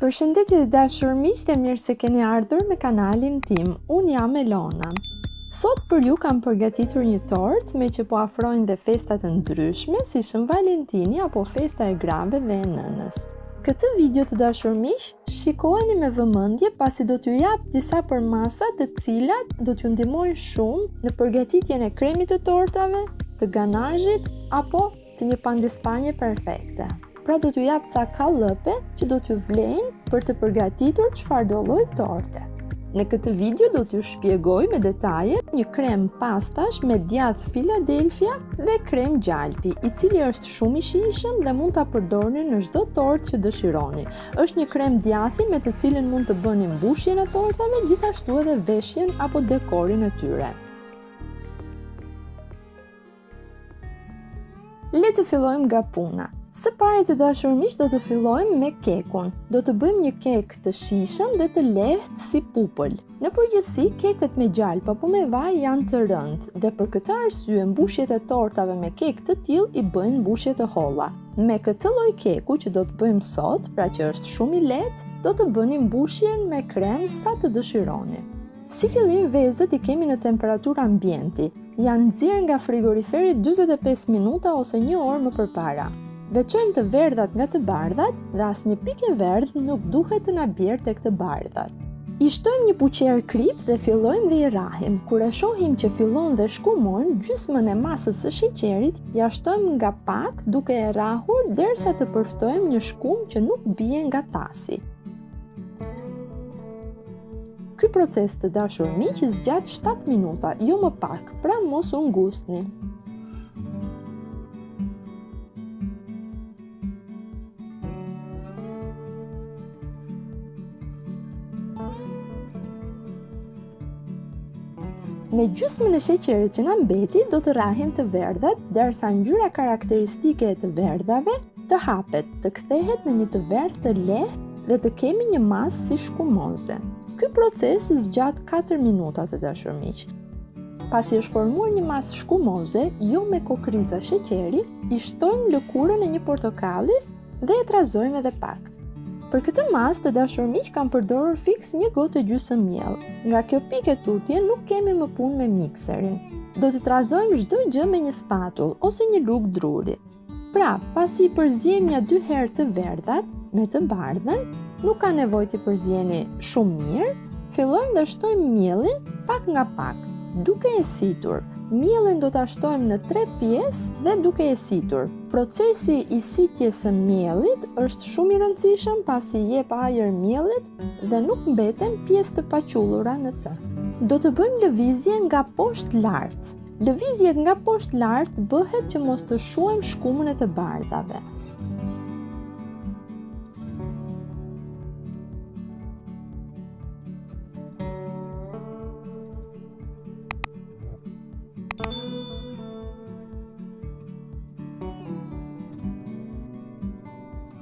Përshëndetje të dashur miq dhe mirë se keni ardhur në kanalin tim. Un jam Elona. Sot për ju kam përgatitur një tortë meqë po afrojnë dhe festa të ndryshme si Shën Valentini apo festa e grave dhe e nënës. Këtë video të dashur miq Shikojeni me vëmendje pasi do t'ju jap disa përmasa të cilat do t'ju ndihmojnë shumë në përgatitjen e kremit të tortave, të ganazhit apo të një pandispanje perfekte. Pra do t'ju jap ca kallëpe që do t'ju vlejnë për të përgatitur çfarëdo lloj torte. Në këtë video do t'ju shpjegoj me detaje një krem pastash me djathë Philadelphia dhe krem gjalpi, i cili është shumë i shijshëm dhe mund ta përdorni në çdo tortë që dëshironi. Është një krem djathi me të cilin mund të bëni mbushjen e tortave, gjithashtu edhe veshjen apo dekorin e tyre. Le të fillojmë nga puna. Së pari të dashur miq do të fillojmë me kekun. Do të bëjmë një kek të shijshëm dhe të lehtë si pupël. Në përgjithësi, kekët me gjalp apo me vaj janë të rëndë dhe për këtë arsye mbushjet e tortave me kekë të tillë i bëjnë mbushje të holla. Me këtë lloj keku që do të bëjmë sot, pra që është shumë i lehtë, do të bëni mbushjen me krem sa të dëshironi. Si fillim vezët i kemi në temperaturë ambienti, Janë nxjerrë nga frigoriferi 45 minuta ose 1 orë më përpara. Veçojmë të verdhat nga të bardhat dhe asnjë pikë e verdhë nuk duhet të na bjerë tek të bardhat. I shtojmë një puqer kripë dhe fillojmë dhe i rrahim. Kur e shohim që fillon dhe shkumon, gjysmën e masës së sheqerit ia shtojmë nga pak duke e rrahur derisa të përftojmë një shkumë që nuk bie nga tasi. Ky proces të dashur miq zgjat 7 minuta, jo më pak, pra mos u ngutni. Me gjysmën e sheqerit që na mbeti, do të rrahim të verdhat, derisa ngjyra karakteristike e të verdhave të hapet, të kthehet në një të verdhë të lehtë dhe të kemi një masë si shkumoze. Ky proces zgjat 4 minuta të dashur miq. Pasi është formuar një masë shkumoze, jo me kokrriza sheqeri, i shtojmë lëkurën e një portokalli dhe e trazojmë edhe pak. Për këtë masë të dashur miq kam përdorur fiks një gotë e gjysëm miell. Nga kjo pikë e tutje nuk kemi më punë me mikserin. Do ta trazojmë çdo gjë me një spatull ose një lugë druri. Pra, pasi i përziejmë një dy herë të verdhat me të bardhën, nuk ka nevojë t'i përzieni shumë mirë, fillojmë dhe shtojmë miellin pak nga pak, duke e situr. Miellin do ta shtojmë në tre pjesë dhe duke e situr. Procesi i sitjes së miellit është shumë i rëndësishëm pasi i jep ajër miellit dhe nuk mbeten pjesë të paqullura në të. Do të bëjmë lëvizje nga poshtë lart. Lëvizjet nga poshtë lart bëhet që mos të shuajmë shkumën e të bardhave.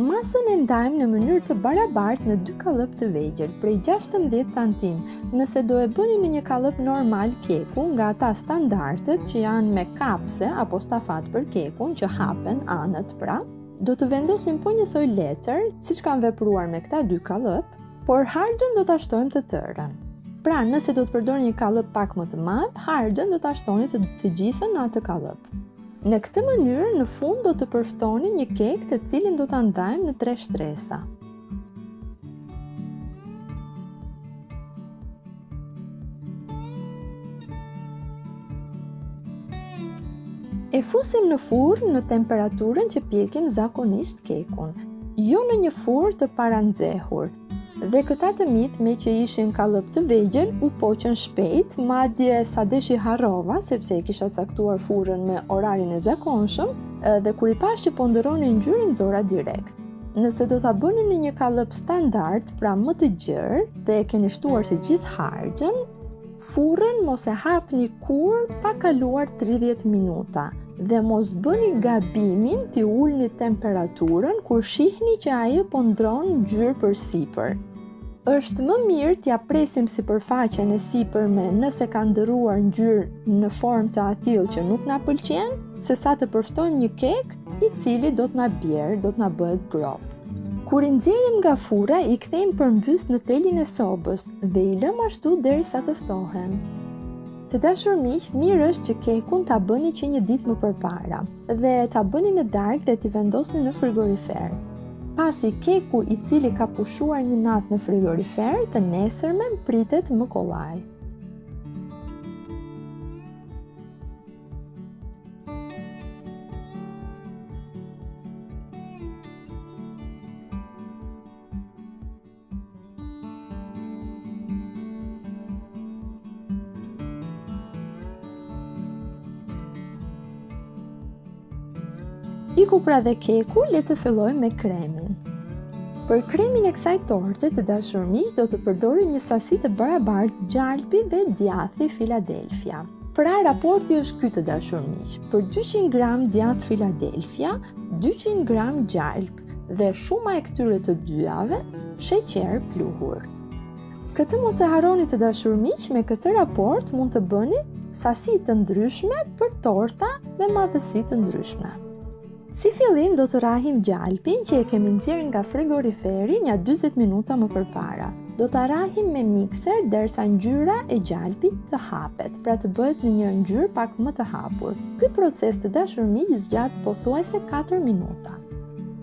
Masën e ndajmë në mënyrë të barabartë në dy kalëp të vegjël, prej 16 cm. Nëse do e bëni në një kalëp normal keku, nga ata standardët që janë me kapse apostafat për kekun që hapen anët pra, do të vendosim po njësoj letër, siç kam vepruar me këta dy kalëp, por harxhën do ta shtojmë të tërën. Pra, nëse do të përdorni një kalëp pak më të madh, harxhën do ta shtoni të gjithën në atë kalëp. Në këtë mënyrë në fund do të përftoni një kek të cilin do ta ndajmë në tre shtresa. E fusim në furrë në temperaturën që pjekim zakonisht kekun, jo në një furrë të paranxehur, Dhe këta të mitë, meqë ishin kalëp të vegjël, u poqën shpejt, madje sa desh i harrova, sepse e kisha caktuar furrën me orarin e zakonshëm, dhe kur i pashë që po ndërronin ngjyrë i nxora direkt. Nëse do ta bëni në një kalëp standard, pra më të gjerë, dhe e keni shtuar të gjithë harxhën, Furrën mos e hapni kurrë pa kaluar 30 minuta dhe mos bëni gabimin t'i ulni temperaturën kur shihni që ajo po ndërron ngjyrë përsipër. Është më mirë t'ia presim sipërfaqen e sipërme nëse ka ndërruar ngjyrë në formë të atillë që nuk na pëlqen, sesa të përftojmë një kek i cili do t'na bjerë, do t'na bëhet gropë. Kur i nxjerrim nga furra, i kthejmë përmbys në telin e sobës dhe i lëmë ashtu derisa të ftohen. Të dashur miq, mirë është që kekun ta bëni që një ditë më përpara dhe ta bëni në darkë dhe t'i vendosni në frigorifer. Pasi keku i cili ka pushuar një natë në frigorifer, të nesërmen pritet më kollaj. Iku pra dhe keku, le të fillojmë me kremin. Për kremin e kësaj torte të dashur miq do të përdorim një sasi të barabartë gjalpi dhe djathi Philadelphia. Pra raporti është ky të dashur miq, për 200 gram djath Philadelphia, 200 gram gjalpë dhe shuma e këtyre të dyave, sheqer pluhur. Këtë mos e harroni të dashur miq, me këtë raport mund të bëni sasi të ndryshme për torta me madhësi të ndryshme. Si fillim do të rrahim gjalpin që e kemi nxjerrë nga frigoriferi nja 40 minuta më përpara. Do ta rrahim me mikser derisa ngjyra e gjalpit të hapet, pra të bëhet në një ngjyrë pak më të hapur. Ky proces të dashur miq zgjat pothuajse 4 minuta.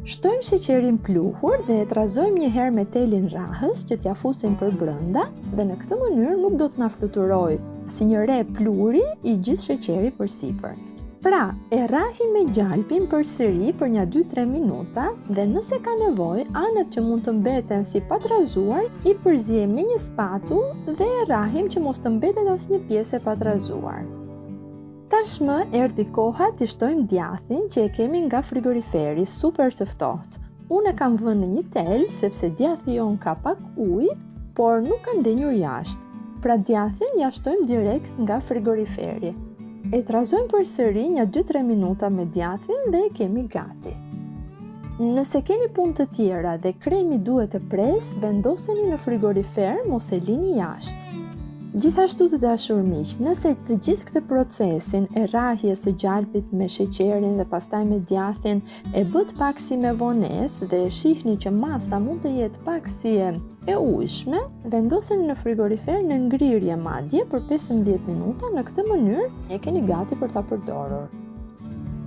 Shtojmë sheqerin pluhur dhe e trazojmë një herë me telin rrahës që t'ia fusim për brënda dhe në këtë mënyrë nuk do t'na fluturojë si një re pluhuri i gjithë sheqeri përsipër. Pra, e rrahim me gjalpin përsëri për nja 2-3 minuta dhe nëse ka nevojë, anët që mund të mbeten si pa trazuar, i përziejmë me një spatull dhe e rrahim që mos të mbetet asnjë pjesë e patrazuar. Tashmë erdi koha t'i shtojmë djathin që e kemi nga frigoriferi super të ftohtë, Unë e kam vënë në një tel sepse djathi jonë ka pak ujë, por nuk ka ndenjur jashtë. Pra djathin ia shtojmë direkt nga frigoriferi. E trazojmë përsëri nja 2-3 minuta me djathin dhe e kemi gati. Nëse keni punë të tjera dhe kremi duhet të presë, vendoseni në frigorifer mos e lini jashtë. Gjithashtu të dashur miq, nëse të gjithë këtë procesin e rrahjes së gjalpit me sheqerin dhe pastaj me djathin E bëtë pak si me vonesë dhe e shihni që masa mund të jetë pak si e ujshme, vendoseni në frigorifer në ngrirje madje për 15 minuta në këtë mënyrë e keni gati për ta përdorur.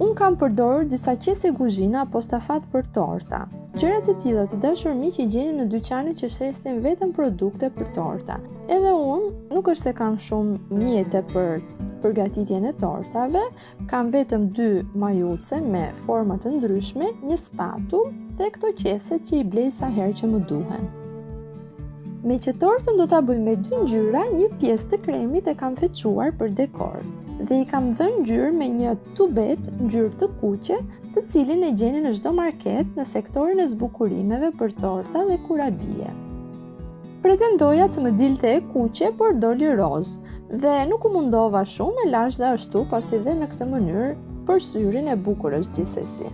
Unë kam përdorur disa qese guzhine apostafat për torta. Gjëra të tilla të dashur miq i gjeni në dyqanet që shesin vetëm produkte për torta. Edhe unë nuk është se kam shumë mjete për përgatitjen e tortave, Kam vetëm dy majuce me forma të ndryshme, një spatull dhe këto qeset që i blej sa herë që më duhen. Meqë tortën do ta bëj me dy ngjyra, një pjesë të kremit e kam veçuar për dekor dhe i kam dhënë ngjyrë me një tubet ngjyrë të kuqe, të cilin e gjeni në çdo market në sektorin e zbukurimeve për torta dhe kurabie. Pretendoja të më dilte e kuqe, por doli roz, dhe nuk u mundova shumë e lashë ashtu pasi dhe në këtë mënyrë për syrin e bukur është gjithsesi.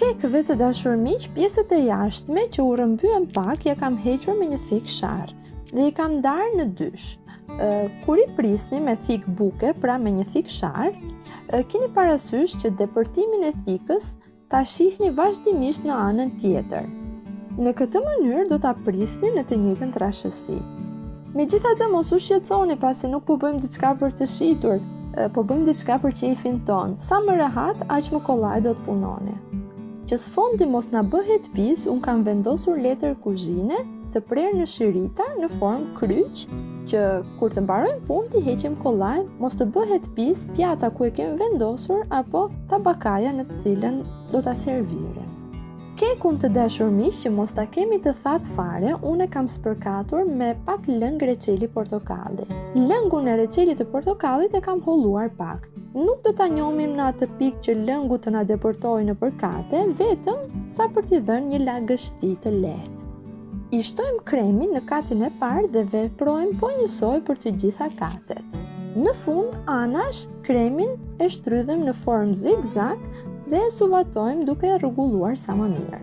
Kekëve të dashur miq, pjesët e jashtme që u rrëmbyen pak ia kam hequr me një thikë sharrë dhe i kam ndarë në dysh kur i prisni me thikë buke, pra me një thikë sharrë, kini parasysh që depërtimin e thikës Ta shihni vazhdimisht në anën tjetër. Në këtë mënyrë do ta prisni në të njëjtën trashësi. Megjithatë mos u shqetësoni pasi nuk po bëjmë diçka për të shitur, po bëjmë diçka për qejfin tonë. Sa më rehat, aq më kollaj do të punoni. Që sfondi mos na bëhet pis, unë kam vendosur letër kuzhine të prerë në shirita në formë kryq, që kur të mbarojmë punë t'i heqim kollaj, mos të bëhet pis pjata ku e kemi vendosur apo tabakaja në të cilën do ta servirim. Kekun të dashur miq që mos ta kemi të thatë fare, unë e kam spërkatur me pak lëng reçeli portokalli. Lëngun e reçelit të portokallit e kam holluar pak. Nuk do ta njomim në atë pikë që lëngu të na depërtojë nëpër kate, vetëm sa për t'i dhënë një lagështi të lehtë. I shtojmë kremin në katin e parë dhe veprojmë po njësoj për të gjitha katet. Në fund, anash, kremin e shtrydhim në formë zigzag dhe e suvatojmë duke e rregulluar sa më mirë.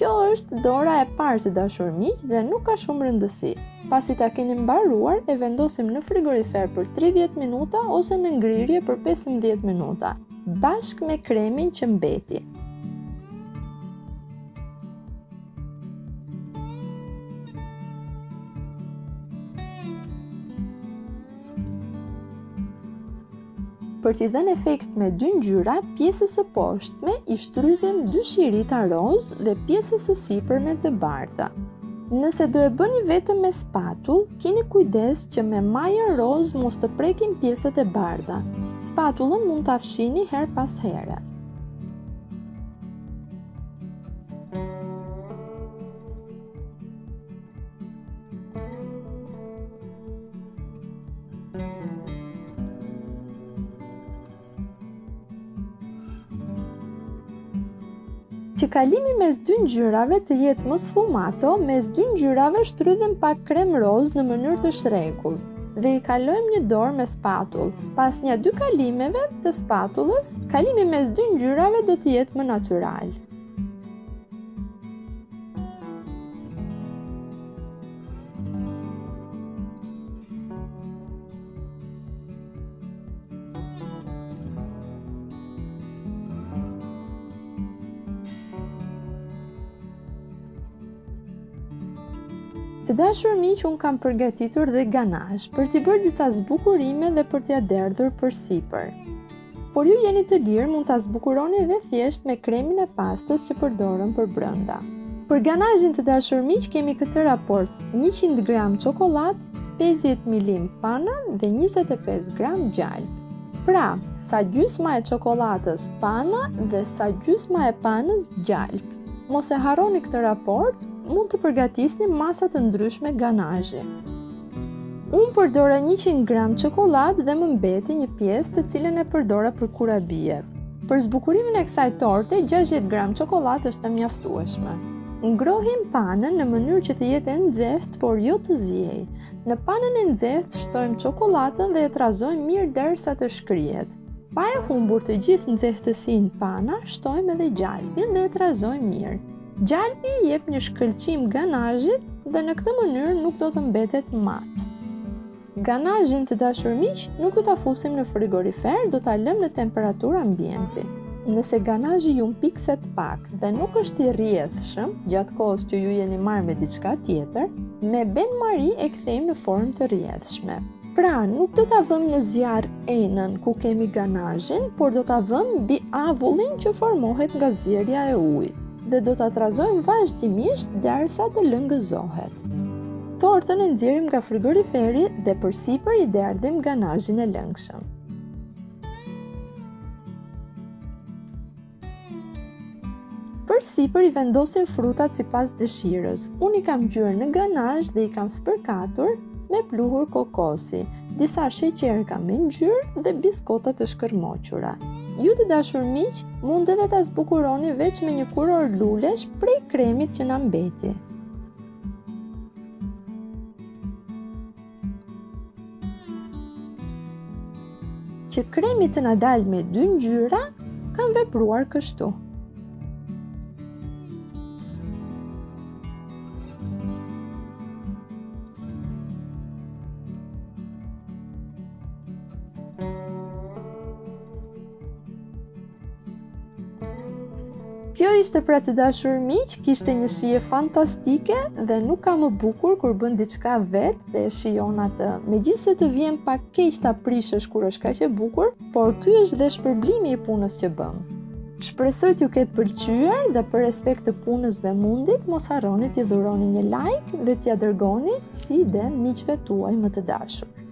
Kjo është dora e parë të dashur miq dhe nuk ka shumë rëndësi. Pasi ta keni mbaruar, e vendosim në frigorifer për 30 minuta ose në ngrirje për 15 minuta, bashkë me kremin që mbeti. Për t'i dhënë efekt me dy ngjyra, pjesës së poshtme i shtrydhim dy shirita roz dhe pjesës së sipërme të bardha. Nëse do e bëni vetëm me spatull, kini kujdes që me majën roz mos të prekin pjesët e bardha. Spatullën mund ta fshini herë pas here. Që kalimi mes dy ngjyrave të jetë më sfumato, mes dy ngjyrave shtrydhim pak krem roz në mënyrë të çrregullt dhe i kalojmë një dorë me spatull. Pas nja dy kalimeve të spatullës, kalimi mes dy ngjyrave do të jetë më natyral. Të dashur miq, unë kam përgatitur dhe ganazh për t'i bërë disa zbukurime dhe për t'ia derdhur përsipër. Por ju jeni të lirë mund ta zbukuroni dhe thjesht me kremin e pastës që përdorëm për brenda. Për ganazhin të dashur miq kemi këtë raport 100 gram çokollatë, 50 ml pana dhe 25 gram gjalpë. Pra, sa gjysma e çokollatës pana dhe sa gjysma e panës gjalpë. Mos e harroni këtë raport, mund të përgatisni masa të ndryshme ganazhi. Unë përdora 100 gram çokollatë dhe më mbeti një pjesë të cilën e përdora për kurabije. Për zbukurimin e kësaj torte, 60 gram çokollatë është e mjaftueshme. Ngrohim panën në mënyrë që të jetë e nxehtë, por jo të ziejë. Në panën e nxehtë shtojmë çokollatën dhe e trazojmë mirë derisa të shkrihet. Pa e humbur të gjithë nxehtësinë pana, shtojmë edhe gjalpin dhe e trazojmë mirë. Gjalpi i jep një shkëlqim ganazhit dhe në këtë mënyrë nuk do të mbetet mat. Ganazhin të dashur miq nuk do ta fusim në frigorifer, do ta lëmë në temperaturë ambienti. Nëse ganazhi ju mpikset pak dhe nuk është i rrjedhshëm gjatë kohës që ju jeni marrë me diçka tjetër, me benmari e kthejmë në formë të rrjedhshme. Pra, nuk do ta vëmë në zjarr enën ku kemi ganazhin, por do ta vëmë mbi avullin që formohet nga zierja e ujit dhe do ta trazojmë vazhdimisht derisa të lëngëzohet. Tortën e nxjerrim nga frigoriferi dhe përsipër i derdhim ganazhin e lëngshëm. Përsipër i vendosim frutat sipas dëshirës. Unë i kam ngjyer në ganazh dhe i kam spërkatur me pluhur kokosi, disa sheqerka me ngjyrë dhe biskota të shkërmoqura. Ju të dashur miq, mund edhe ta zbukuroni veç me një kurorë lulesh prej kremit që na mbeti. Që kremi të na dalë me dy ngjyra, kam vepruar kështu. Kjo ishte pra të dashur miq, kishte një shije fantastike dhe nuk ka më bukur kur bën diçka vetë dhe e shijon atë. Megjithëse të vjen pak keq ta prishësh kur është kaq e bukur, por ky është dhe shpërblimi i punës që bën. Shpresoj t'ju ketë pëlqyer dhe për respekt të punës dhe mundit, mos harroni t'i dhuroni një like dhe t'ia dërgoni si ide miqve tuaj më të dashur.